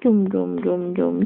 좀좀좀좀좀